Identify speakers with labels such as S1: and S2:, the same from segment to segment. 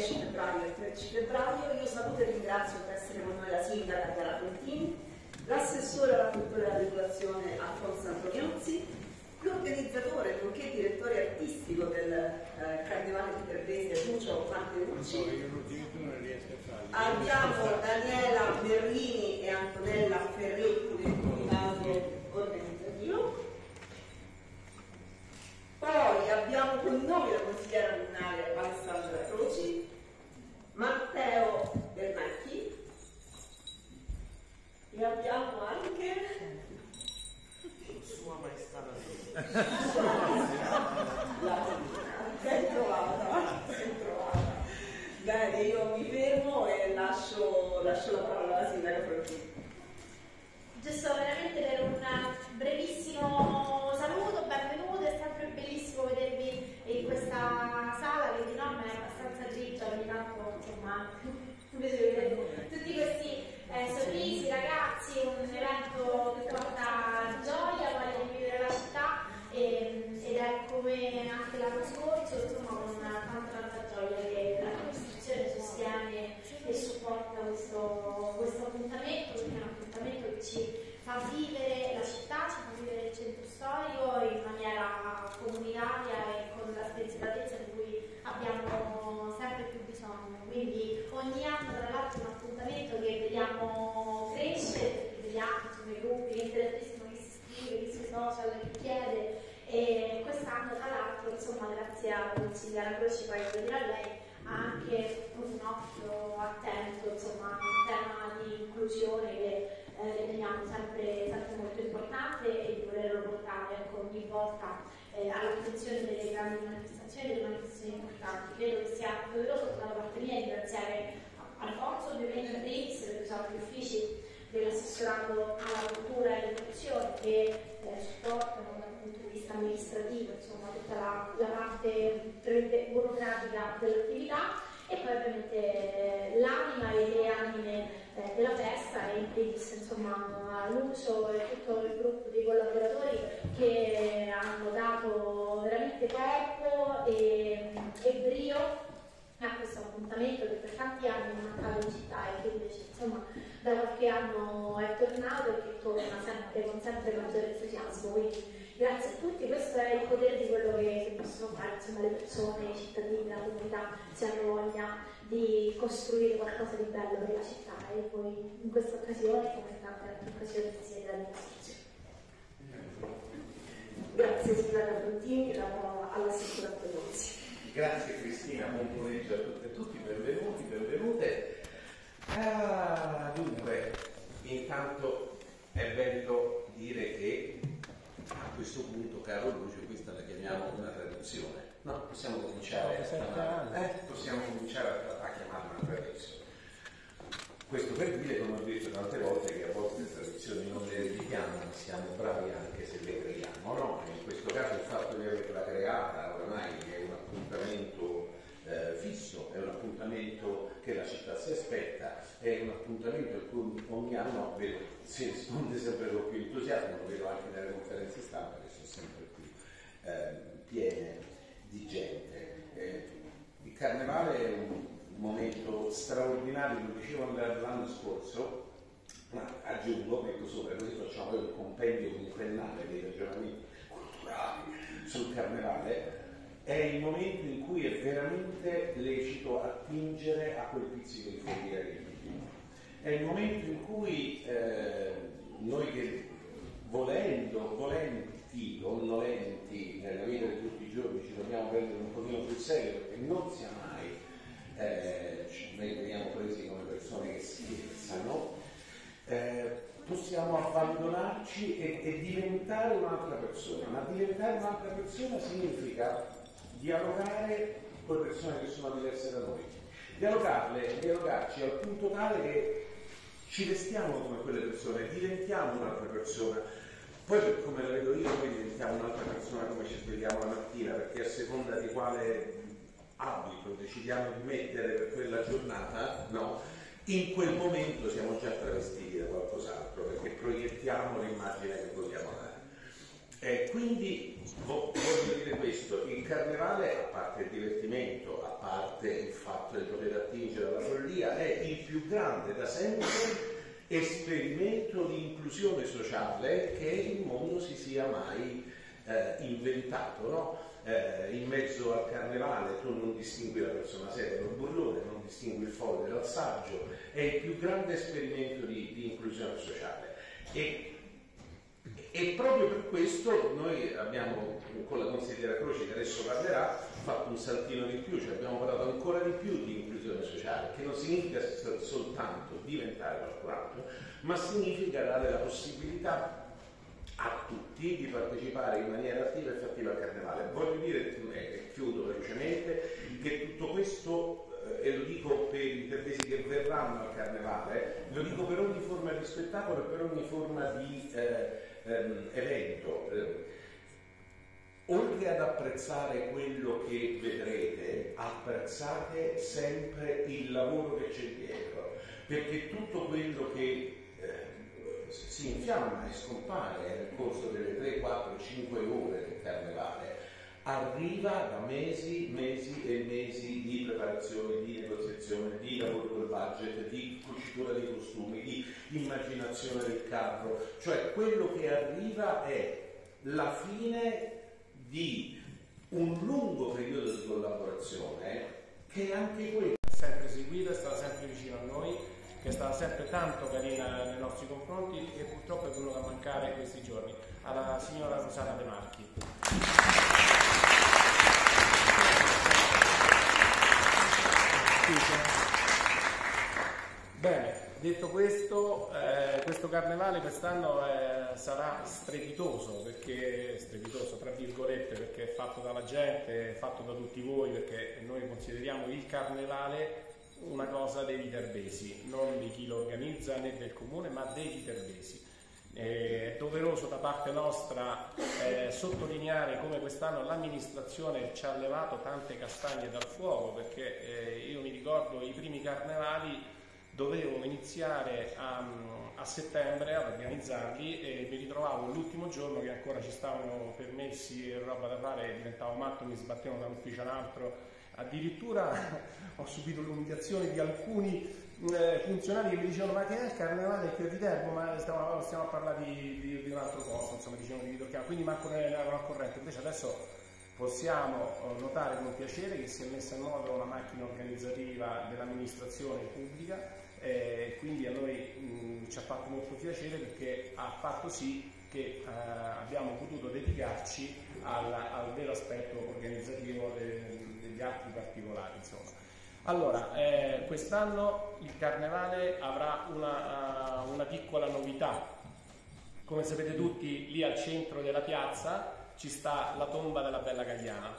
S1: 10 febbraio e 13 febbraio. Io saluto e ringrazio per essere con noi la sindaca Chiara Fontini, l'assessore alla cultura e alla all'educazione Alfonso Antoniozzi, l'organizzatore nonché direttore artistico del eh, Carnevale di Terrese Lucio Pantelucci. Abbiamo Daniela Berlini e Antonella Ferretti del comitato organizzativo. Poi abbiamo con noi la consigliera comunale Alessandra Croci,
S2: questo, questo appuntamento, perché è un appuntamento che ci fa vivere la città, ci fa vivere il centro storico in maniera comunitaria e con la spensieratezza di cui abbiamo sempre più bisogno. Quindi ogni anno tra l'altro è un appuntamento che vediamo crescere, vediamo insomma, i gruppi, l'interessissimo che si iscrive, chi sui social, chi chiede e quest'anno tra l'altro insomma grazie alla consigliera Croci poi lo dirà lei anche un occhio attento insomma un tema di inclusione che eh, riteniamo sempre, sempre molto importante e di volerlo portare ecco, ogni volta eh, all'attenzione delle grandi manifestazioni delle manifestazioni importanti. Credo che sia doveroso da parte mia ringraziare Alfonso ovviamente Davis perché sono gli uffici dell'assessorato alla cultura e all'educazione che eh, supportano dal punto di vista amministrativo insomma, tutta la, la parte burocratica dell'attività e poi ovviamente eh, l'anima e le anime eh, della festa e insomma Lucio e tutto il gruppo di collaboratori che hanno dato veramente corpo e, e brio a questo appuntamento che per tanti anni mancava in città e che invece insomma da qualche anno è tornato e che torna sempre con sempre maggiore entusiasmo. Quindi grazie a tutti, questo è il potere di quello che, che possono fare insomma, le persone, i cittadini, la comunità, se hanno voglia di costruire qualcosa di bello per la città e poi in questa occasione, come in tante altre occasioni, si è della costruzione.
S1: Grazie Sindaca Frontini, la parola all'assessore Antoniozzi.
S3: Grazie Cristina, buon pomeriggio a tutte e tutti, benvenuti, benvenute. Ah, dunque, intanto è bello dire che a questo punto, caro Lucio, questa la chiamiamo una tradizione. No, possiamo cominciare a chiamarla, eh, possiamo cominciare a, a chiamarla una tradizione. Questo per dire, come ho detto tante volte, che a volte le tradizioni non le ereditiamo, ma siamo bravi anche se le creiamo, no? In questo caso il fatto di averla creata oramai è un appuntamento eh, fisso, è un appuntamento che la città si aspetta, è un appuntamento a cui ogni anno vedo, si risponde sempre con più entusiasmo, lo vedo anche nelle conferenze stampa che sono sempre più eh, piene di gente. Eh, il carnevale è un momento straordinario, lo dicevo l'anno scorso, ma aggiungo, metto sopra, così facciamo un compendio quinquennale dei ragionamenti culturali sul carnevale, è il momento in cui è veramente lecito attingere a quel pizzico di follia che È. Il momento in cui eh, noi che volendo, volenti o nolenti nella vita di tutti i giorni ci dobbiamo prendere un pochino sul serio perché non sia mai eh, noi veniamo presi come persone che scherzano, possiamo abbandonarci e, e, diventare un'altra persona, ma diventare un'altra persona significa dialogare con le persone che sono diverse da noi, dialogarle, dialogarci al punto tale che ci vestiamo come quelle persone, diventiamo un'altra persona. Poi come la vedo io, noi diventiamo un'altra persona come ci svegliamo la mattina, perché a seconda di quale abito decidiamo di mettere per quella giornata, no, in quel momento siamo già travestiti da qualcos'altro perché proiettiamo l'immagine che vogliamo dare. E quindi voglio dire questo, il carnevale, a parte il divertimento, a parte il fatto di poter attingere alla follia, è il più grande da sempre esperimento di inclusione sociale che il mondo si sia mai eh, inventato. No? Eh, in mezzo al carnevale tu non distingui la persona seria dal burlone, non distingui il folle dal saggio, è il più grande esperimento di, di inclusione sociale. E, e, proprio per questo noi abbiamo, con la consigliera Croce che adesso parlerà, fatto un saltino di più, cioè abbiamo parlato ancora di più di inclusione sociale, che non significa soltanto diventare qualcun altro, ma significa dare la possibilità a tutti di partecipare in maniera attiva e fattiva al carnevale. Voglio dire, e chiudo velocemente, che tutto questo, eh, e lo dico per i interventi che verranno al carnevale, lo dico per ogni forma di spettacolo e per ogni forma di eh, ehm, evento. Eh, oltre ad apprezzare quello che vedrete, apprezzate sempre il lavoro che c'è dietro, perché tutto quello che si infiamma e scompare nel corso delle 3, 4, 5 ore del carnevale, arriva da mesi, mesi e mesi di preparazione, di negoziazione, di lavoro col budget, di cucitura dei costumi, di immaginazione del carro, cioè quello che arriva è la fine di un lungo periodo di collaborazione che anche quello
S4: è sempre seguita, è stata sempre vicino a noi che è stata sempre tanto carina nei nostri confronti e purtroppo è venuta a mancare questi giorni, alla signora Rosana De Marchi. Bene, detto questo, eh, questo carnevale quest'anno eh, sarà strepitoso, perché strepitoso tra virgolette, perché è fatto dalla gente, è fatto da tutti voi, perché noi consideriamo il carnevale una cosa dei viterbesi, non di chi lo organizza né del comune, ma dei viterbesi. È doveroso da parte nostra eh, sottolineare come quest'anno l'amministrazione ci ha levato tante castagne dal fuoco perché eh, io mi ricordo i primi carnevali dovevo iniziare a, a, settembre ad organizzarli e mi ritrovavo l'ultimo giorno che ancora ci stavano permessi e roba da fare, diventavo matto, mi sbattevano da un ufficio all'altro Addirittura ho subito l'umiliazione di alcuni eh, funzionari che mi dicevano ma che è il carnevale che Viterbo? Ma stiamo, stiamo a parlare di, di, di, un altro posto insomma dicevano di Viterbo. Quindi manco ne erano al corrente invece adesso possiamo eh, notare con piacere che si è messa in moto una macchina organizzativa dell'amministrazione pubblica e eh, quindi a noi mh, ci ha fatto molto piacere perché ha fatto sì che eh, abbiamo potuto dedicarci al, al vero aspetto organizzativo de, altri particolari. Insomma. Allora, eh, quest'anno il Carnevale avrà una, uh, una piccola novità. Come sapete tutti, lì al centro della piazza ci sta la tomba della Bella Gagliana.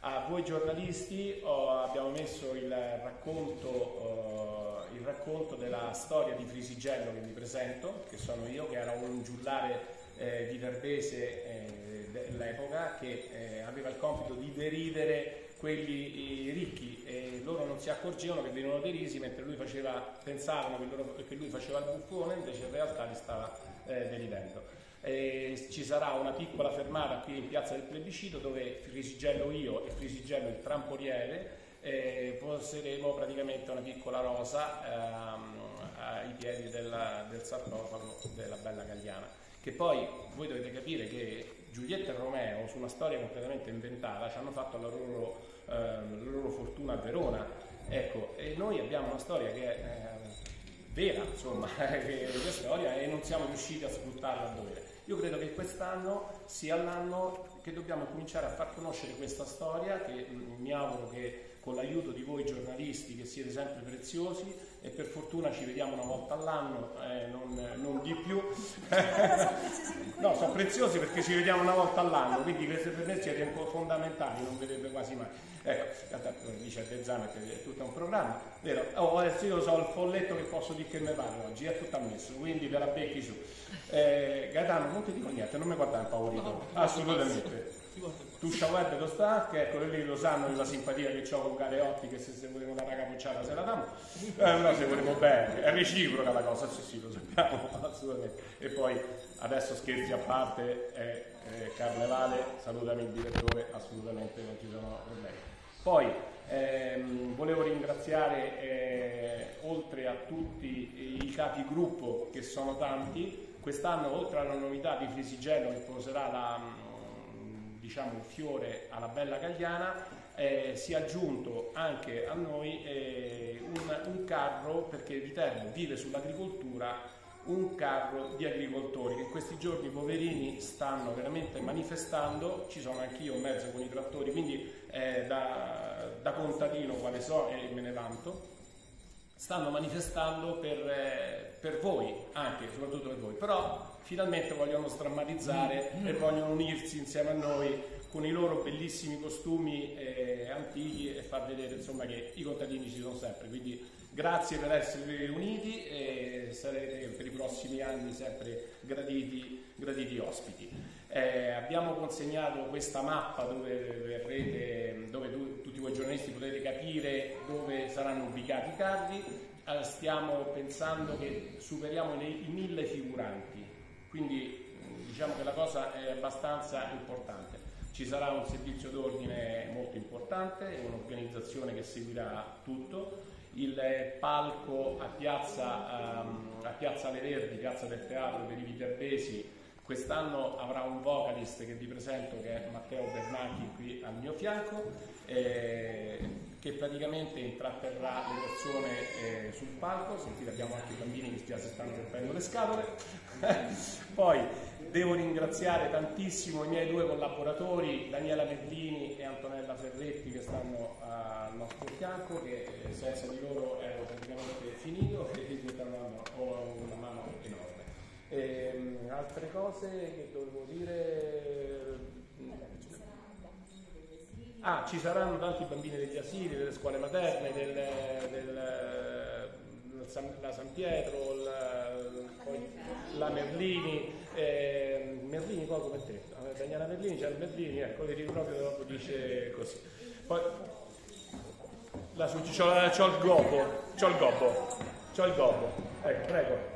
S4: A voi giornalisti oh, abbiamo messo il racconto, oh, il racconto, della storia di Frisigello che vi presento, che sono io, che era un giullare eh, di Verbese eh, dell'epoca che eh, aveva il compito di deridere quelli ricchi e loro non si accorgevano che venivano derisi mentre lui faceva, pensavano che, loro, che, lui faceva il buffone, invece in realtà li stava eh, deridendo. E ci sarà una piccola fermata qui in piazza del plebiscito dove Frisigello io e Frisigello il trampoliere eh, poseremo praticamente una piccola rosa ehm, ai piedi della, del sarcofago della bella Gagliana. Che poi voi dovete capire che Giulietta e Romeo su una storia completamente inventata ci hanno fatto la loro Ehm, la loro fortuna a Verona. Ecco, e noi abbiamo una storia che è eh, vera, insomma, che è storia e non siamo riusciti a sfruttarla a dovere. Io credo che quest'anno sia l'anno che dobbiamo cominciare a far conoscere questa storia, che mi auguro che con l'aiuto di voi giornalisti che siete sempre preziosi e per fortuna ci vediamo una volta all'anno, eh, non, non, di più. no, sono preziosi perché ci vediamo una volta all'anno, quindi queste per me siete fondamentali, non vedete quasi mai. Ecco, dice Bezzano che è tutto un programma, vero? Oh, adesso io so il folletto che posso dire che mi pare oggi, è tutto ammesso, quindi ve la becchi su. Eh, Gaetano, non ti dico niente, non mi guardare impaurito, assolutamente. Tuscia Web lo sta, ecco lì lo sanno la simpatia che ho con Galeotti, che se, se volevamo una raga pucciata se la diamo, eh, però se volevamo bene, è reciproca la cosa, sì sì lo sappiamo assolutamente. E poi adesso scherzi a parte, eh, eh, Carnevale, salutami il direttore, assolutamente non ci sono problemi. Poi ehm, volevo ringraziare eh, oltre a tutti i capigruppo che sono tanti, quest'anno oltre alla novità di Frisigello che poserà la, diciamo, il fiore alla Bella Cagliana, eh, si è aggiunto anche a noi eh, un, un, carro, perché Viterbo vive sull'agricoltura, un carro di agricoltori che in questi giorni poverini stanno veramente manifestando, ci sono anch'io in mezzo con i trattori, quindi eh, da, da, contadino quale so e me ne vanto, stanno manifestando per, eh, per voi, anche soprattutto per voi, però finalmente vogliono strammatizzare e vogliono unirsi insieme a noi con i loro bellissimi costumi eh, antichi e far vedere insomma, che i contadini ci sono sempre. Quindi grazie per essere uniti e sarete per i prossimi anni sempre graditi, graditi ospiti. Eh, abbiamo consegnato questa mappa dove, verrete, dove tu, tutti voi giornalisti potete capire dove saranno ubicati i carri. Eh, stiamo pensando che superiamo i mille figuranti, quindi diciamo che la cosa è abbastanza importante. Ci sarà un servizio d'ordine molto importante, un'organizzazione che seguirà tutto. Il palco a piazza, um, a piazza Le Verdi, piazza del teatro per i viterbesi, quest'anno avrà un vocalist che vi presento che è Matteo Bernacchi qui al mio fianco. Eh, che praticamente intratterrà le persone eh, sul palco, sentite abbiamo anche i bambini che già si stanno rompendo le scatole, poi devo ringraziare tantissimo i miei due collaboratori, Daniela Medlini e Antonella Ferretti che stanno al nostro fianco, che eh, senza di loro ero praticamente finito e quindi ho una mano enorme. E, ehm, altre cose che dovevo dire Ah, ci saranno tanti bambini degli asili, delle scuole materne, del, del, San, la San Pietro, la, poi, la Merlini, eh, Merlini poi come te, Daniela Merlini, c'è il Merlini, ecco, vedi proprio dopo dice così. Poi, la, c'ho, c'ho il gobbo, c'ho il gobbo, c'ho il gobbo, ecco, prego.